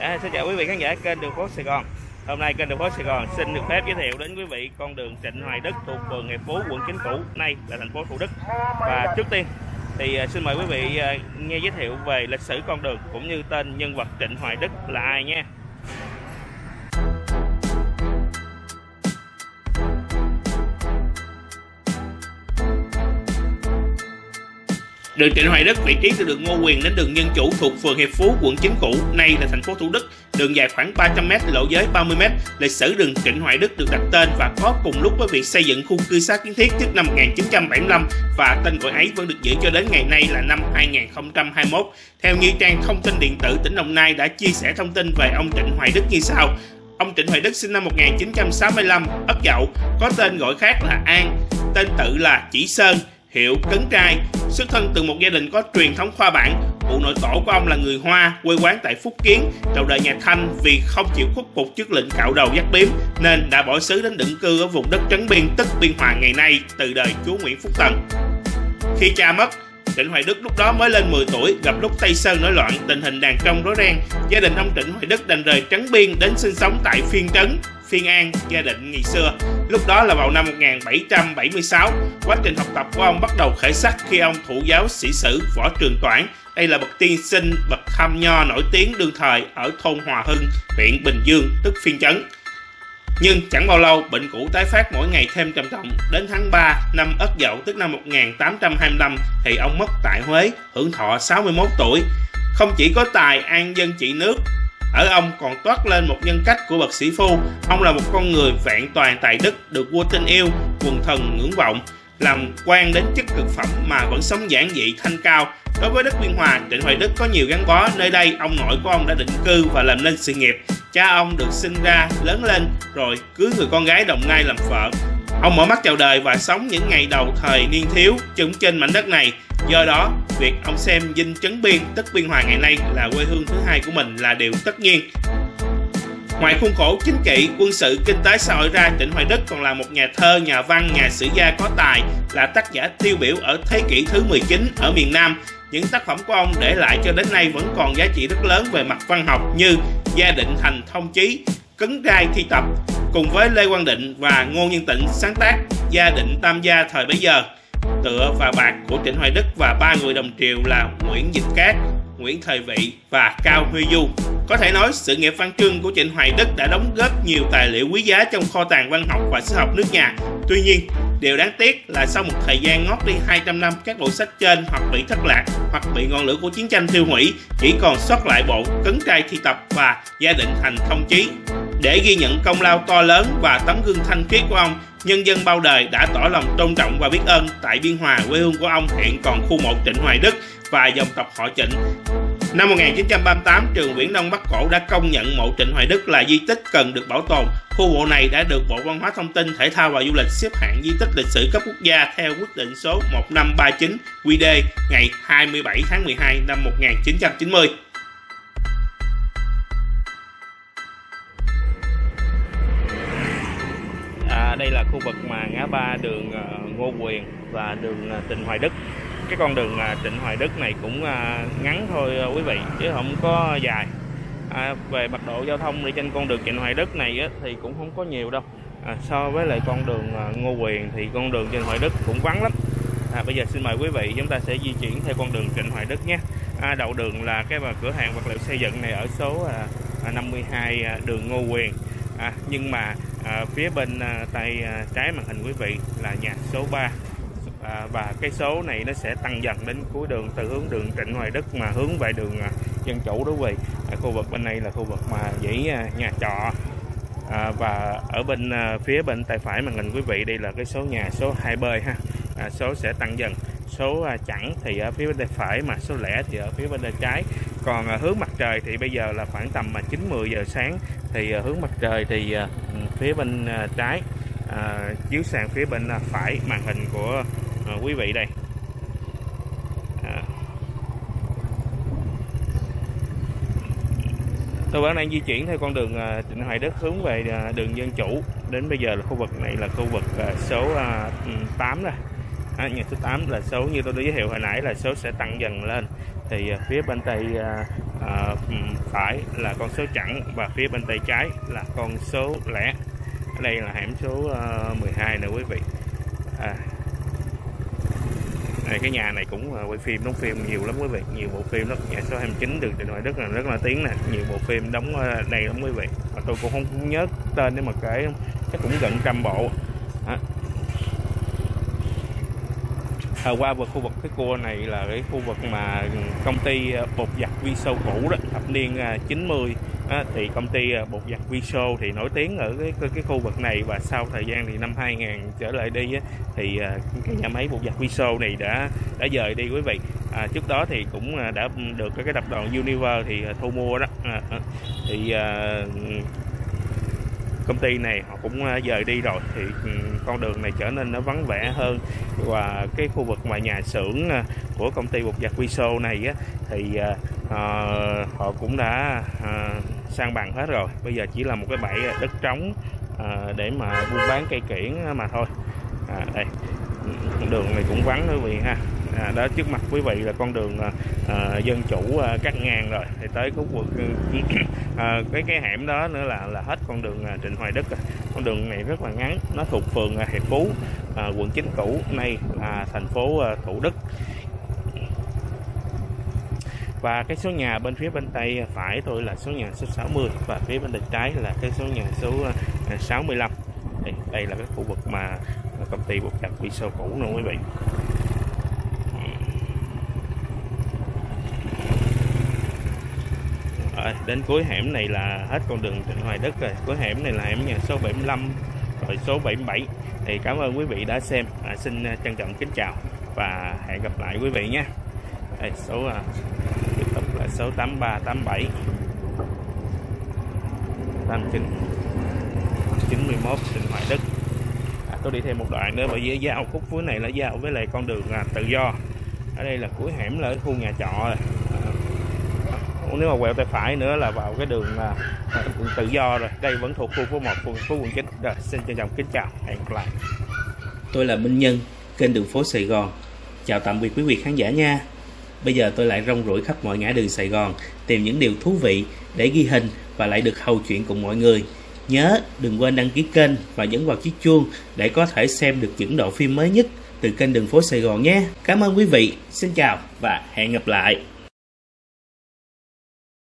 À, xin chào quý vị khán giả kênh Đường Phố Sài Gòn. Hôm nay kênh Đường Phố Sài Gòn xin được phép giới thiệu đến quý vị con đường Trịnh Hoài Đức thuộc phường Hiệp Phú, quận Chính phủ nay là thành phố Thủ Đức. Và trước tiên thì à, xin mời quý vị à, nghe giới thiệu về lịch sử con đường cũng như tên nhân vật Trịnh Hoài Đức là ai nha. Đường Trịnh Hoài Đức vị trí từ đường Ngô Quyền đến đường Nhân Chủ thuộc phường Hiệp Phú, quận Chính Cũ, nay là thành phố Thủ Đức. Đường dài khoảng 300m, lộ giới 30m. Lịch sử đường Trịnh Hoài Đức được đặt tên và có cùng lúc với việc xây dựng khu cư xá kiến thiết trước năm 1975 và tên gọi ấy vẫn được giữ cho đến ngày nay là năm 2021. Theo như trang thông tin điện tử tỉnh Đồng Nai đã chia sẻ thông tin về ông Trịnh Hoài Đức như sau. Ông Trịnh Hoài Đức sinh năm 1965, ấp Dậu, có tên gọi khác là An, tên tự là Chỉ Sơn, hiệu Cấn Trai, xuất thân từ một gia đình có truyền thống khoa bản. Cụ nội tổ của ông là người Hoa, quê quán tại Phúc Kiến, đầu đời nhà Thanh vì không chịu khuất phục trước lệnh cạo đầu dắt biếm nên đã bỏ xứ đến định cư ở vùng đất Trấn Biên tức Biên Hòa ngày nay từ đời chúa Nguyễn Phúc Tần. Khi cha mất, Trịnh Hoài Đức lúc đó mới lên 10 tuổi, gặp lúc Tây Sơn nổi loạn, tình hình đàn trong rối ren. Gia đình ông Trịnh Hoài Đức đành rời Trấn Biên đến sinh sống tại Phiên Trấn, Phiên An, gia định ngày xưa. Lúc đó là vào năm 1776, quá trình học tập của ông bắt đầu khởi sắc khi ông thủ giáo sĩ sử Võ Trường Toản. Đây là bậc tiên sinh, bậc tham nho nổi tiếng đương thời ở thôn Hòa Hưng, huyện Bình Dương, tức Phiên Trấn. Nhưng chẳng bao lâu, bệnh cũ tái phát mỗi ngày thêm trầm trọng. Đến tháng 3 năm Ất Dậu tức năm 1825 thì ông mất tại Huế, hưởng thọ 61 tuổi. Không chỉ có tài an dân trị nước, ở ông còn toát lên một nhân cách của bậc sĩ phu. Ông là một con người vẹn toàn tài đức, được vua tin yêu, quần thần ngưỡng vọng, làm quan đến chức cực phẩm mà vẫn sống giản dị thanh cao. Đối với đất Biên Hòa, Trịnh Hoài Đức có nhiều gắn bó. Nơi đây, ông nội của ông đã định cư và làm nên sự nghiệp. Cha ông được sinh ra, lớn lên, rồi cưới người con gái Đồng Nai làm vợ. Ông mở mắt chào đời và sống những ngày đầu thời niên thiếu chứng trên mảnh đất này. Do đó, việc ông xem dinh Trấn Biên, tức Biên Hòa ngày nay là quê hương thứ hai của mình là điều tất nhiên. Ngoài khuôn khổ chính trị, quân sự, kinh tế xã hội ra, Trịnh Hoài Đức còn là một nhà thơ, nhà văn, nhà sử gia có tài, là tác giả tiêu biểu ở thế kỷ thứ 19 ở miền Nam. Những tác phẩm của ông để lại cho đến nay vẫn còn giá trị rất lớn về mặt văn học như Gia định thành thông chí, Cấn trai thi tập, cùng với Lê Quang Định và Ngô Nhân Tịnh sáng tác Gia định Tam gia thời bấy giờ, Tựa và Bạc của Trịnh Hoài Đức và ba người đồng triều là Nguyễn Dịch Cát, Nguyễn Thời Vị và Cao Huy Du. Có thể nói sự nghiệp văn chương của Trịnh Hoài Đức đã đóng góp nhiều tài liệu quý giá trong kho tàng văn học và sử học nước nhà. Tuy nhiên, điều đáng tiếc là sau một thời gian ngót đi 200 năm các bộ sách trên hoặc bị thất lạc hoặc bị ngọn lửa của chiến tranh tiêu hủy, chỉ còn sót lại bộ Cấn trai thi tập và Gia định thành thông chí. Để ghi nhận công lao to lớn và tấm gương thanh khiết của ông, nhân dân bao đời đã tỏ lòng tôn trọng và biết ơn tại Biên Hòa quê hương của ông hiện còn khu mộ Trịnh Hoài Đức và dòng tộc họ Trịnh. Năm 1938, trường Viễn Đông Bắc Cổ đã công nhận mộ Trịnh Hoài Đức là di tích cần được bảo tồn. Khu mộ này đã được Bộ Văn hóa Thông tin, Thể thao và Du lịch xếp hạng di tích lịch sử cấp quốc gia theo quyết định số 1539 QD ngày 27 tháng 12 năm 1990. Đây là khu vực mà ngã ba đường ờ, Ngô Quyền và đường ờ, Trịnh Hoài Đức. Cái con đường ờ, Trịnh Hoài Đức này cũng ngắn thôi quý vị chứ không có dài. À, về mật độ giao thông đi trên con đường Trịnh Hoài Đức này á, thì cũng không có nhiều đâu. À, so với lại con đường Ngô Quyền thì con đường Trịnh Hoài Đức cũng vắng lắm. À, bây giờ xin mời quý vị chúng ta sẽ di chuyển theo con đường Trịnh Hoài Đức nhé. À, đầu đường là cái và cửa hàng vật liệu xây dựng này ở số à, 52 à, đường Ngô Quyền. À, nhưng mà à, phía bên à, tay à, trái màn hình quý vị là nhà số 3 à, và cái số này nó sẽ tăng dần đến cuối đường từ hướng đường Trịnh Hoài Đức mà hướng về đường à, Dân Chủ đó quý vị. À, khu vực bên này là khu vực mà dãy à, nhà trọ. À, và ở bên à, phía bên tay phải màn hình quý vị đây là cái số nhà số 2B ha. À, số sẽ tăng dần. Số à, chẵn thì ở phía bên tay phải mà số lẻ thì ở phía bên tay trái. Còn à, hướng mặt trời thì bây giờ là khoảng tầm mà 9 10 giờ sáng thì à, hướng mặt trời thì à, phía bên à, trái. À, chiếu sang phía bên à, phải màn hình của à, quý vị đây. À. tôi vẫn đang di chuyển theo con đường à, Trịnh Hoài Đức hướng về à, đường Dân Chủ. Đến bây giờ là khu vực này là khu vực à, số à, ừ, 8 rồi à, nhà số 8 là số như tôi đã giới thiệu hồi nãy là số sẽ tăng dần lên. Thì à, phía bên tay à, à, ừ, phải là con số chẵn và phía bên tay trái là con số lẻ ở đây là hẻm số ờ, 12 nè quý vị. À, này, cái nhà này cũng ờ, quay phim đóng phim nhiều lắm quý vị. Nhiều bộ phim lắm. Nhà số 29 được Trịnh ngoài đất là rất là tiếng nè. Nhiều bộ phim đóng đây lắm quý vị. Mà tôi cũng không nhớ tên nhưng mà kể chắc cũng gần trăm bộ. À. À, qua vực khu vực cái cua này là cái khu vực mà công ty ờ, bột giặt vi sâu cũ đó. Thập niên 90 à, thì công ty à, bột giặt Viso thì nổi tiếng ở cái, cái cái khu vực này. Và sau thời gian thì năm 2000 trở lại đi á, thì à, cái nhà máy bột giặt Viso này đã đã dời đi quý vị. À, trước đó thì cũng à, đã được cái tập đoàn Univer thì thu mua đó. À, thì à, công ty này họ cũng dời đi rồi. Thì ừ, con đường này trở nên nó vắng vẻ hơn. Và cái khu vực mà nhà xưởng à, của công ty bột giặt Viso này á, thì à, à, họ cũng đã à, sang bằng hết rồi. Bây giờ chỉ là một cái bãi à, đất trống à, để mà buôn bán cây kiển mà thôi. À, đây đường này cũng vắng nữa vì ha à, đó trước mặt quý vị là con đường à, à dân chủ à, cắt ngang rồi. Thì tới khu vực ừ, à, cái cái hẻm đó nữa là là hết con đường à, Trịnh Hoài Đức à. con đường này rất là ngắn nó thuộc phường à, Hiệp Phú à, quận chính cũ nay là thành phố à, Thủ Đức. Và cái số nhà bên phía bên tay phải tôi là số nhà số 60 và phía bên tay trái là cái số nhà số à, 65 đây, đây là cái khu vực mà công ty bột giặt Viso cũ nè quý vị. Rồi, đến cuối hẻm này là hết con đường Trịnh Hoài Đức rồi. Cuối hẻm này là hẻm nhà số 75 rồi số 77 thì cảm ơn quý vị đã xem. À, xin à, trân trọng kính chào và hẹn gặp lại quý vị nhé đây, số à, tiếp tục là số 8387 89 91 Trịnh Hoài Đức. À, tôi đi thêm một đoạn nữa bởi vì giao khúc cuối này là giao với lại con đường à, tự do. Ở đây là cuối hẻm là ở khu nhà trọ rồi nếu mà quẹo tay phải nữa là vào cái đường à, tự do rồi đây vẫn thuộc khu phố 1 phường phố quận 9 rồi xin trân trọng kính chào hẹn gặp lại tôi là Minh Nhân kênh đường phố Sài Gòn chào tạm biệt quý vị khán giả nha Bây giờ tôi lại rong ruổi khắp mọi ngã đường Sài Gòn tìm những điều thú vị để ghi hình và lại được hầu chuyện cùng mọi người. Nhớ đừng quên đăng ký kênh và nhấn vào chiếc chuông để có thể xem được những đoạn phim mới nhất từ kênh Đường phố Sài Gòn nhé. Cảm ơn quý vị. Xin chào và hẹn gặp lại.